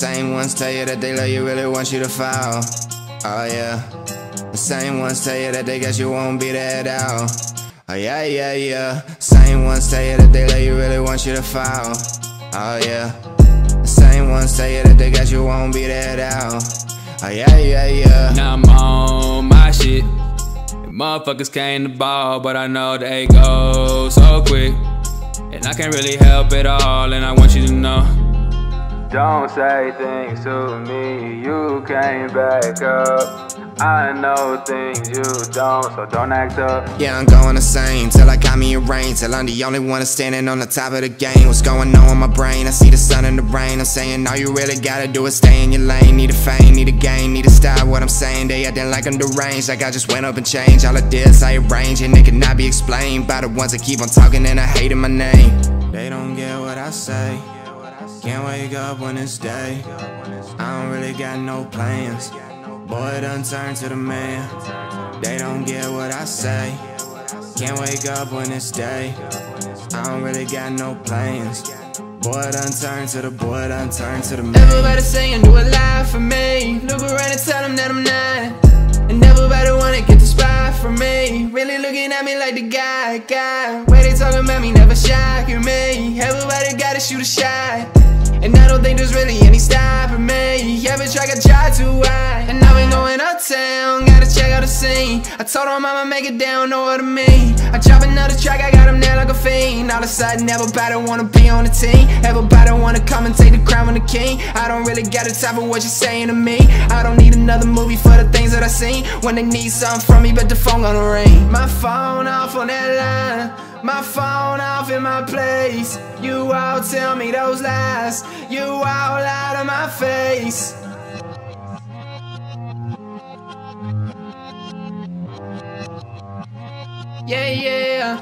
same ones tell you that they love you, really want you to fall. Oh yeah. The same ones tell you that they guess you won't be there at all. Oh yeah, yeah, yeah. Same ones tell you that they love you, really want you to fall. Oh yeah. The same ones tell you that they guess you won't be there at all. Oh yeah, yeah, yeah. Now I'm on my shit. Motherfuckers came to ball, but I know they go so quick. And I can't really help it all, and I want you to. Don't say things to me, you came back up. I know things you don't, so don't act up. Yeah, I'm going the same till I got me a rain. Till I'm the only one standing on the top of the game. What's going on in my brain? I see the sun and the rain. I'm saying all you really gotta do is stay in your lane. Need a fame, need a game, need to stop what I'm saying. They acting like I'm deranged, like I just went up and changed. All of this I arrange, and it cannot be explained by the ones that keep on talking and I hating my name. They don't get what I say. Can't wake up when it's day. I don't really got no plans. Boy, done turn to the man. They don't get what I say. Can't wake up when it's day. I don't really got no plans. Boy, done turn to the boy, done turn to the man. Everybody saying do it live for me. Look around and tell them that I'm not. And everybody wanna get the spot from me. Really looking at me like the guy, guy. Way they talking about me never shocking me. Everybody gotta shoot a shot. I don't think there's really track I try to ride And now we going uptown, gotta check out the scene. I told her I'ma make it down, know what I mean. I drop another track, I got them there like a fiend. All of a sudden, everybody wanna be on the team. Everybody wanna come and take the crown from the king. I don't really got the time for what you're saying to me. I don't need another movie for the things that I seen. When they need something from me, but the phone gonna ring. My phone off on that line. My phone off in my place. You all tell me those lies. You all lie to my face Yeah, yeah.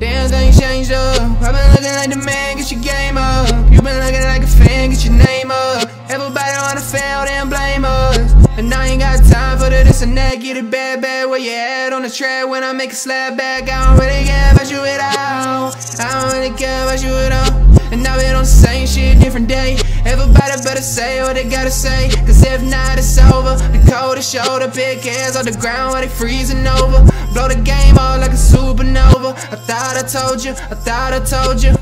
Damn, things changed up. I've been looking like the man, get your game up. You've been looking like a fan, get your name up. Everybody wanna fail, then blame us. And I ain't got time for the this and that. Get it bad, bad, where you at on the track? When I make a slap back, I don't really care about you at all. I don't really care about you at all And now we on the same shit, different day. Everybody better say what they gotta say. Cause if not, it's over. The coldest shoulder, big hands on the ground while they freezing over. Blow the game all like a supernova. I thought I told you, I thought I told you